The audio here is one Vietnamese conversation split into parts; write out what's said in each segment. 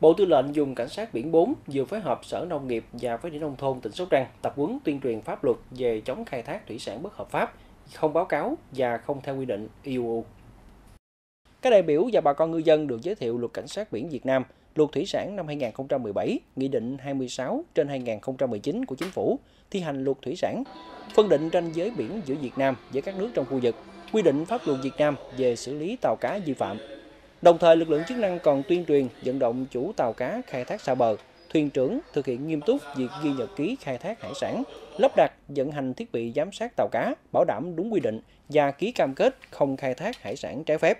Bộ Tư lệnh dùng cảnh sát biển 4 vừa phối hợp Sở Nông nghiệp và Phát triển nông thôn tỉnh Sóc Trăng tập huấn tuyên truyền pháp luật về chống khai thác thủy sản bất hợp pháp, không báo cáo và không theo quy định IUU. Các đại biểu và bà con ngư dân được giới thiệu luật cảnh sát biển Việt Nam, luật thủy sản năm 2017, Nghị định 26 trên 2019 của Chính phủ, thi hành luật thủy sản, phân định ranh giới biển giữa Việt Nam với các nước trong khu vực, quy định pháp luật Việt Nam về xử lý tàu cá vi phạm. Đồng thời, lực lượng chức năng còn tuyên truyền vận động chủ tàu cá khai thác xa bờ, thuyền trưởng thực hiện nghiêm túc việc ghi nhật ký khai thác hải sản, lắp đặt, vận hành thiết bị giám sát tàu cá, bảo đảm đúng quy định và ký cam kết không khai thác hải sản trái phép.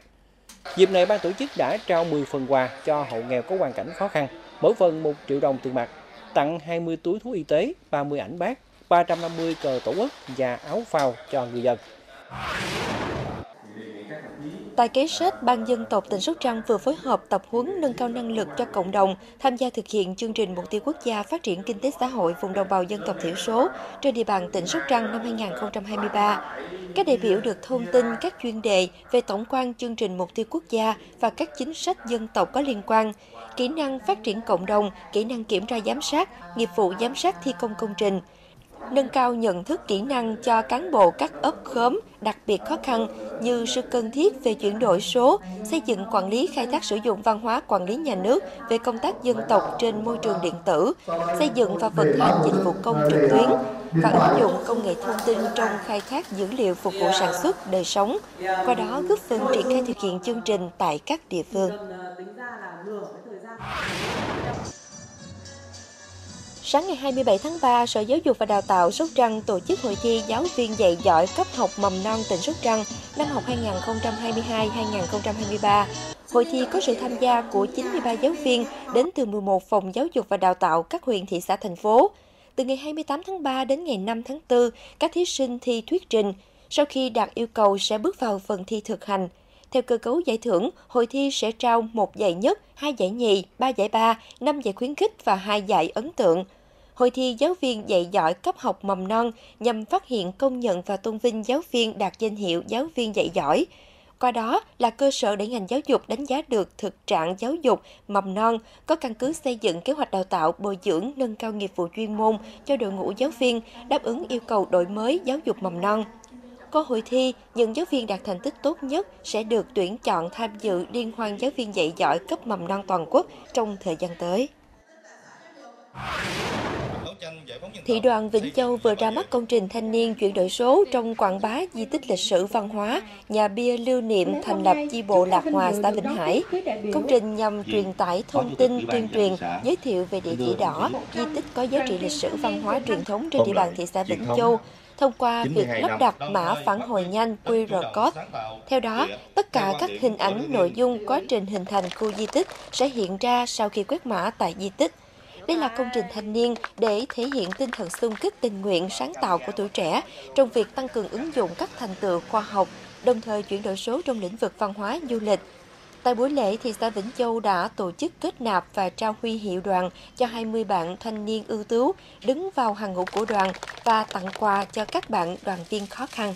Dịp này, ban tổ chức đã trao 10 phần quà cho hộ nghèo có hoàn cảnh khó khăn, mỗi phần 1 triệu đồng tiền mặt, tặng 20 túi thuốc y tế, 30 ảnh bác, 350 cờ tổ quốc và áo phao cho người dân. Tại kế sách, Ban dân tộc tỉnh Sóc Trăng vừa phối hợp tập huấn nâng cao năng lực cho cộng đồng tham gia thực hiện chương trình mục tiêu quốc gia phát triển kinh tế xã hội vùng đồng bào dân tộc thiểu số trên địa bàn tỉnh Sóc Trăng năm 2023. Các đại biểu được thông tin các chuyên đề về tổng quan chương trình mục tiêu quốc gia và các chính sách dân tộc có liên quan, kỹ năng phát triển cộng đồng, kỹ năng kiểm tra giám sát, nghiệp vụ giám sát thi công công trình, nâng cao nhận thức kỹ năng cho cán bộ các ấp khóm đặc biệt khó khăn như sự cần thiết về chuyển đổi số, xây dựng quản lý khai thác sử dụng văn hóa quản lý nhà nước về công tác dân tộc trên môi trường điện tử, xây dựng và vận hành dịch vụ công trực tuyến và ứng dụng công nghệ thông tin trong khai thác dữ liệu phục vụ sản xuất, đời sống, qua đó góp phần triển khai thực hiện chương trình tại các địa phương. Sáng ngày 27 tháng 3, Sở Giáo dục và Đào tạo Sóc Trăng tổ chức hội thi giáo viên dạy giỏi cấp học mầm non tỉnh Sóc Trăng năm học 2022-2023. Hội thi có sự tham gia của 93 giáo viên đến từ 11 phòng giáo dục và đào tạo các huyện, thị xã, thành phố. Từ ngày 28 tháng 3 đến ngày 5 tháng 4, các thí sinh thi thuyết trình. Sau khi đạt yêu cầu sẽ bước vào phần thi thực hành. Theo cơ cấu giải thưởng, hội thi sẽ trao một giải nhất, hai giải nhì, ba giải ba, năm giải khuyến khích và hai giải ấn tượng – Hội thi giáo viên dạy giỏi cấp học mầm non nhằm phát hiện công nhận và tôn vinh giáo viên đạt danh hiệu giáo viên dạy giỏi. Qua đó là cơ sở để ngành giáo dục đánh giá được thực trạng giáo dục mầm non, có căn cứ xây dựng kế hoạch đào tạo, bồi dưỡng, nâng cao nghiệp vụ chuyên môn cho đội ngũ giáo viên, đáp ứng yêu cầu đổi mới giáo dục mầm non. Qua hội thi, những giáo viên đạt thành tích tốt nhất sẽ được tuyển chọn tham dự Liên hoan giáo viên dạy giỏi cấp mầm non toàn quốc trong thời gian tới. Thị đoàn Vĩnh Châu vừa ra mắt công trình thanh niên chuyển đổi số trong quảng bá di tích lịch sử văn hóa, nhà bia lưu niệm thành lập chi bộ Lạc Hòa, xã Vĩnh Hải. Công trình nhằm truyền tải thông tin, tuyên truyền, giới thiệu về địa chỉ đỏ, di tích có giá trị lịch sử văn hóa truyền thống trên địa bàn thị xã Vĩnh Châu, thông qua việc lắp đặt mã phản hồi nhanh QR code. Theo đó, tất cả các hình ảnh, nội dung, quá trình hình thành khu di tích sẽ hiện ra sau khi quét mã tại di tích. Đây là công trình thanh niên để thể hiện tinh thần xung kích tình nguyện sáng tạo của tuổi trẻ trong việc tăng cường ứng dụng các thành tựu khoa học, đồng thời chuyển đổi số trong lĩnh vực văn hóa du lịch. Tại buổi lễ, thị xã Vĩnh Châu đã tổ chức kết nạp và trao huy hiệu đoàn cho 20 bạn thanh niên ưu tú đứng vào hàng ngũ của đoàn và tặng quà cho các bạn đoàn viên khó khăn.